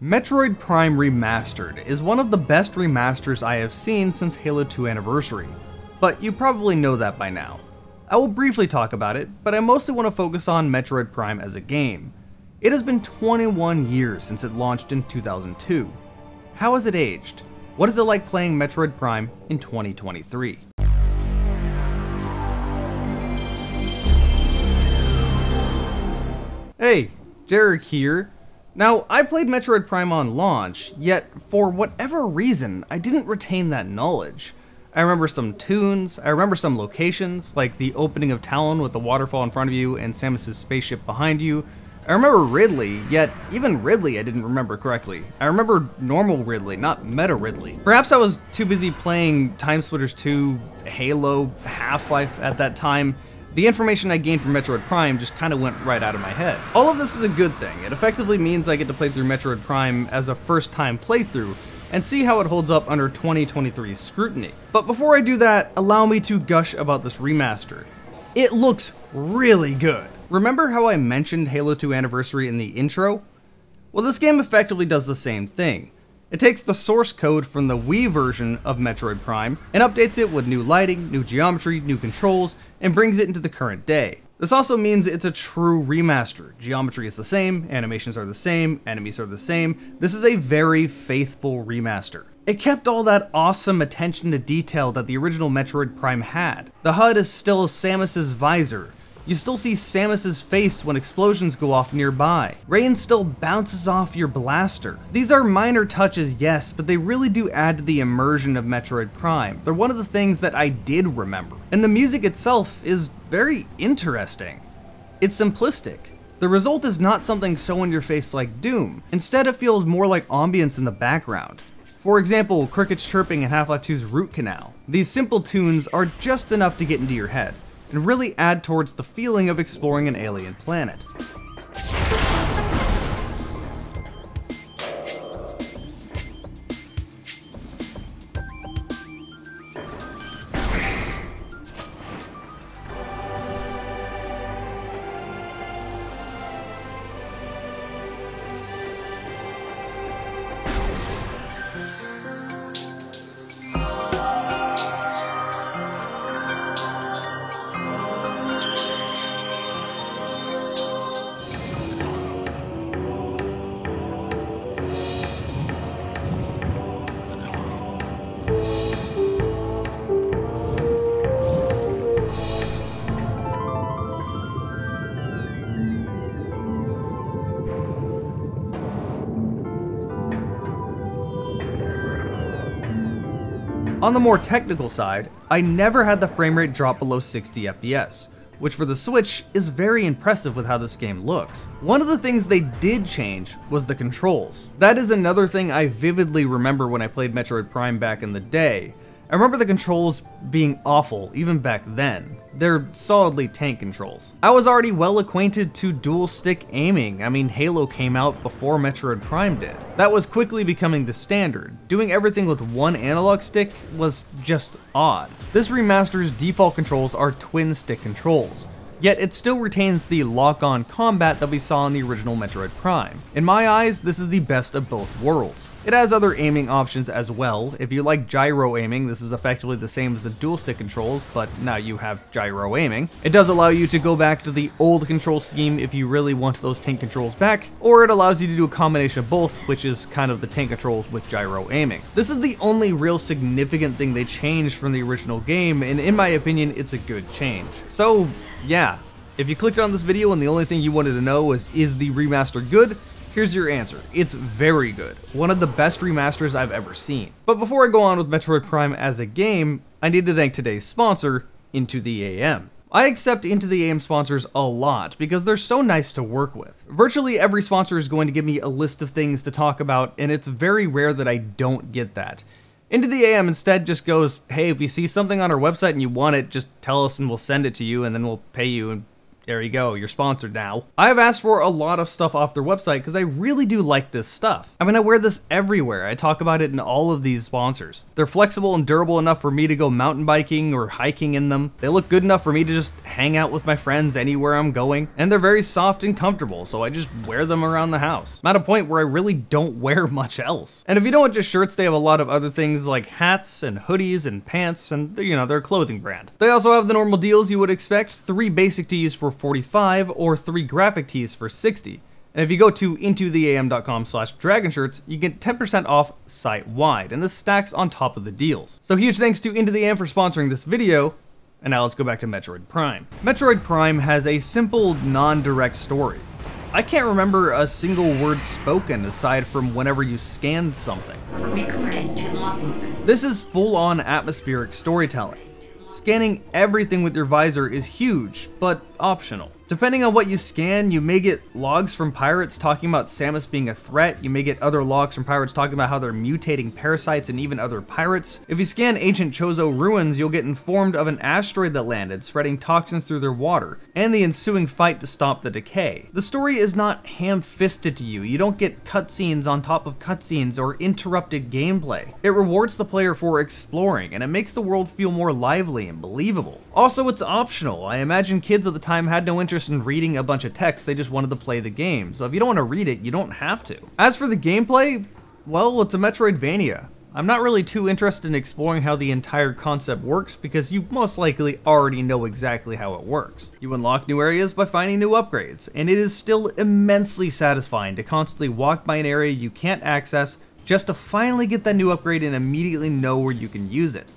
Metroid Prime Remastered is one of the best remasters I have seen since Halo 2 Anniversary, but you probably know that by now. I will briefly talk about it, but I mostly want to focus on Metroid Prime as a game. It has been 21 years since it launched in 2002. How has it aged? What is it like playing Metroid Prime in 2023? Hey, Jarek here. Now, I played Metroid Prime on launch, yet for whatever reason, I didn't retain that knowledge. I remember some tunes, I remember some locations, like the opening of Tallon with the waterfall in front of you and Samus's spaceship behind you. I remember Ridley, yet even Ridley I didn't remember correctly. I remember normal Ridley, not meta Ridley. Perhaps I was too busy playing Time Splitters 2, Halo, Half-Life at that time, the information I gained from Metroid Prime just kind of went right out of my head. All of this is a good thing. It effectively means I get to play through Metroid Prime as a first time playthrough and see how it holds up under 2023's scrutiny. But before I do that, allow me to gush about this remaster. It looks really good. Remember how I mentioned Halo 2 Anniversary in the intro? Well, this game effectively does the same thing. It takes the source code from the Wii version of Metroid Prime and updates it with new lighting, new geometry, new controls, and brings it into the current day. This also means it's a true remaster. Geometry is the same, animations are the same, enemies are the same. This is a very faithful remaster. It kept all that awesome attention to detail that the original Metroid Prime had. The HUD is still Samus's visor, you still see Samus's face when explosions go off nearby. Rain still bounces off your blaster. These are minor touches, yes, but they really do add to the immersion of Metroid Prime. They're one of the things that I did remember. And the music itself is very interesting. It's simplistic. The result is not something so in your face like Doom. Instead, it feels more like ambience in the background. For example, crickets chirping in Half-Life 2's Route Kanal. These simple tunes are just enough to get into your head and really add towards the feeling of exploring an alien planet. On the more technical side, I never had the frame rate drop below 60 FPS, which for the Switch is very impressive with how this game looks. One of the things they did change was the controls. That is another thing I vividly remember when I played Metroid Prime back in the day, I remember the controls being awful, even back then. They're solidly tank controls. I was already well acquainted to dual stick aiming. I mean, Halo came out before Metroid Prime did. That was quickly becoming the standard. Doing everything with one analog stick was just odd. This remaster's default controls are twin stick controls yet it still retains the lock-on combat that we saw in the original Metroid Prime. In my eyes, this is the best of both worlds. It has other aiming options as well. If you like gyro aiming, this is effectively the same as the dual stick controls, but now you have gyro aiming. It does allow you to go back to the old control scheme if you really want those tank controls back, or it allows you to do a combination of both, which is kind of the tank controls with gyro aiming. This is the only real significant thing they changed from the original game, and in my opinion, it's a good change. So yeah, if you clicked on this video and the only thing you wanted to know was, is the remaster good? Here's your answer. It's very good. One of the best remasters I've ever seen. But before I go on with Metroid Prime as a game, I need to thank today's sponsor, Into the AM. I accept Into the AM sponsors a lot because they're so nice to work with. Virtually every sponsor is going to give me a list of things to talk about, and it's very rare that I don't get that. Into the AM instead just goes, hey, if you see something on our website and you want it, just tell us and we'll send it to you and then we'll pay you and There you go, you're sponsored now. I have asked for a lot of stuff off their website because I really do like this stuff. I mean, I wear this everywhere. I talk about it in all of these sponsors. They're flexible and durable enough for me to go mountain biking or hiking in them. They look good enough for me to just hang out with my friends anywhere I'm going. And they're very soft and comfortable, so I just wear them around the house. I'm at a point where I really don't wear much else. And if you don't want just shirts, they have a lot of other things like hats and hoodies and pants and, you know, they're a clothing brand. They also have the normal deals you would expect, three basic tees for 45 or three graphic tees for 60. And if you go to intotheam.com slash dragonshirts, you get 10% off site-wide, and this stacks on top of the deals. So huge thanks to Into the Am for sponsoring this video, and now let's go back to Metroid Prime. Metroid Prime has a simple, non-direct story. I can't remember a single word spoken aside from whenever you scanned something. Recorded to logbook. This is full-on atmospheric storytelling. Scanning everything with your visor is huge, but optional. Depending on what you scan, you may get logs from pirates talking about Samus being a threat, you may get other logs from pirates talking about how they're mutating parasites and even other pirates. If you scan ancient Chozo ruins, you'll get informed of an asteroid that landed, spreading toxins through their water, and the ensuing fight to stop the decay. The story is not ham-fisted to you, you don't get cutscenes on top of cutscenes or interrupted gameplay. It rewards the player for exploring, and it makes the world feel more lively and believable. Also, it's optional. I imagine kids at the time had no interest in reading a bunch of text, they just wanted to play the game. So if you don't want to read it, you don't have to. As for the gameplay, well, it's a Metroidvania. I'm not really too interested in exploring how the entire concept works because you most likely already know exactly how it works. You unlock new areas by finding new upgrades, and it is still immensely satisfying to constantly walk by an area you can't access just to finally get that new upgrade and immediately know where you can use it.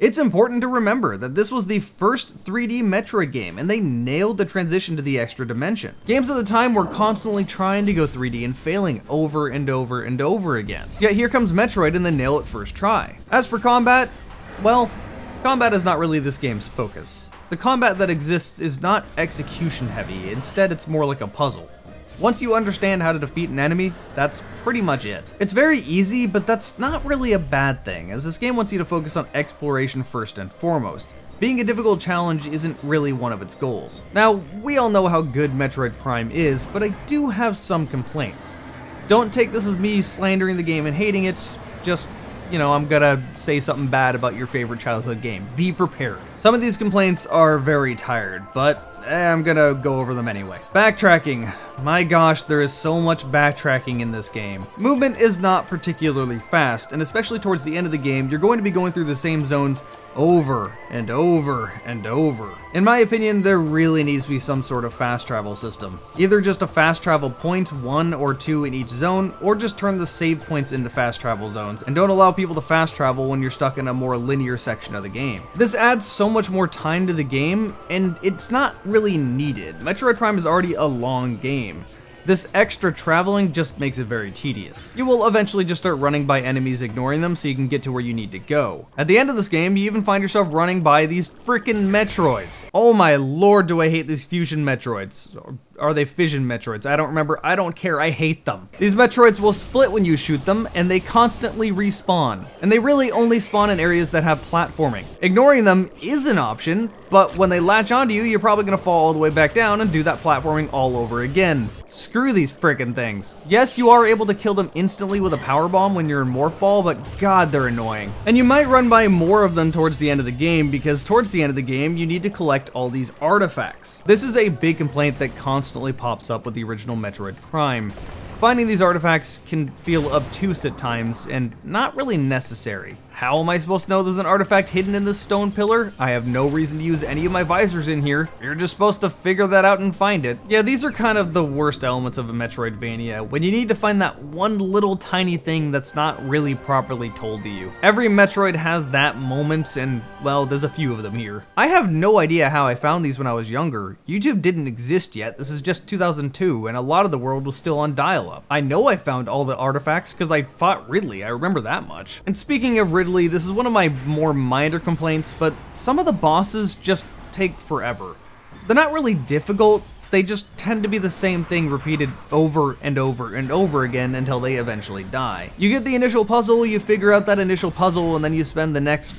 It's important to remember that this was the first 3D Metroid game, and they nailed the transition to the extra dimension. Games at the time were constantly trying to go 3D and failing over and over and over again. Yet here comes Metroid and they nail it first try. As for combat, well, combat is not really this game's focus. The combat that exists is not execution heavy, instead it's more like a puzzle. Once you understand how to defeat an enemy, that's pretty much it. It's very easy, but that's not really a bad thing, as this game wants you to focus on exploration first and foremost. Being a difficult challenge isn't really one of its goals. Now, we all know how good Metroid Prime is, but I do have some complaints. Don't take this as me slandering the game and hating it, just you know, I'm gonna say something bad about your favorite childhood game. Be prepared. Some of these complaints are very tired, but eh, I'm gonna go over them anyway. Backtracking. My gosh, there is so much backtracking in this game. Movement is not particularly fast, and especially towards the end of the game, you're going to be going through the same zones over and over and over. In my opinion, there really needs to be some sort of fast travel system. Either just a fast travel point, one or two in each zone, or just turn the save points into fast travel zones, and don't allow people to fast travel when you're stuck in a more linear section of the game. This adds so much more time to the game, and it's not really needed. Metroid Prime is already a long game, this extra traveling just makes it very tedious. You will eventually just start running by enemies ignoring them so you can get to where you need to go. At the end of this game, you even find yourself running by these freaking Metroids. Oh my lord do I hate these fusion Metroids. Are they fission Metroids? I don't remember. I don't care. I hate them. These Metroids will split when you shoot them, and they constantly respawn. And they really only spawn in areas that have platforming. Ignoring them is an option, but when they latch onto you, you're probably gonna fall all the way back down and do that platforming all over again. Screw these frickin' things. Yes, you are able to kill them instantly with a power bomb when you're in Morph Ball, but god, they're annoying. And you might run by more of them towards the end of the game, because towards the end of the game, you need to collect all these artifacts. This is a big complaint that constantly pops up with the original Metroid Prime. Finding these artifacts can feel obtuse at times, and not really necessary. How am I supposed to know there's an artifact hidden in this stone pillar? I have no reason to use any of my visors in here. You're just supposed to figure that out and find it. Yeah, these are kind of the worst elements of a Metroidvania, when you need to find that one little tiny thing that's not really properly told to you. Every Metroid has that moment, and well, there's a few of them here. I have no idea how I found these when I was younger. YouTube didn't exist yet, this is just 2002, and a lot of the world was still on dial-up. I know I found all the artifacts because I fought Ridley, I remember that much. And speaking of Ridley, this is one of my more minor complaints, but some of the bosses just take forever. They're not really difficult, they just tend to be the same thing repeated over and over and over again until they eventually die. You get the initial puzzle, you figure out that initial puzzle, and then you spend the next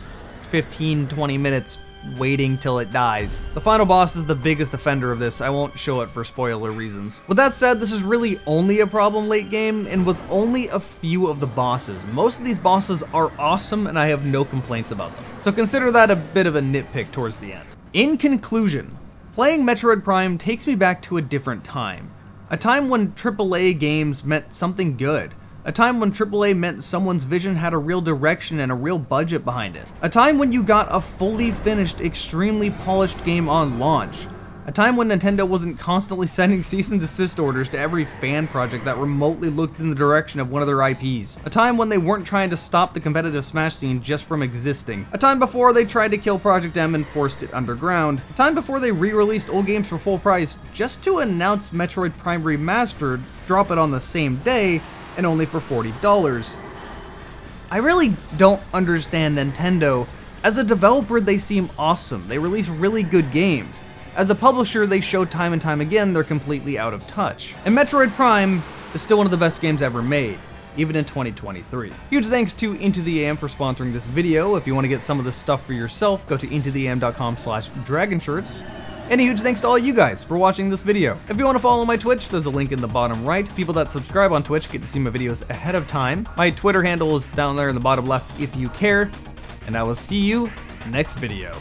15, 20 minutes waiting till it dies. The final boss is the biggest offender of this, I won't show it for spoiler reasons. With that said, this is really only a problem late game, and with only a few of the bosses. Most of these bosses are awesome, and I have no complaints about them. So consider that a bit of a nitpick towards the end. In conclusion, playing Metroid Prime takes me back to a different time. A time when AAA games meant something good. A time when AAA meant someone's vision had a real direction and a real budget behind it. A time when you got a fully finished, extremely polished game on launch. A time when Nintendo wasn't constantly sending cease and desist orders to every fan project that remotely looked in the direction of one of their IPs. A time when they weren't trying to stop the competitive Smash scene just from existing. A time before they tried to kill Project M and forced it underground. A time before they re-released old games for full price just to announce Metroid Prime Remastered, drop it on the same day, and only for $40. I really don't understand Nintendo. As a developer, they seem awesome. They release really good games. As a publisher, they show time and time again they're completely out of touch. And Metroid Prime is still one of the best games ever made, even in 2023. Huge thanks to Into the AM for sponsoring this video. If you want to get some of this stuff for yourself, go to intotheam.com slash dragonshirts. And a huge thanks to all you guys for watching this video. If you want to follow my Twitch, there's a link in the bottom right. People that subscribe on Twitch get to see my videos ahead of time. My Twitter handle is down there in the bottom left if you care. And I will see you next video.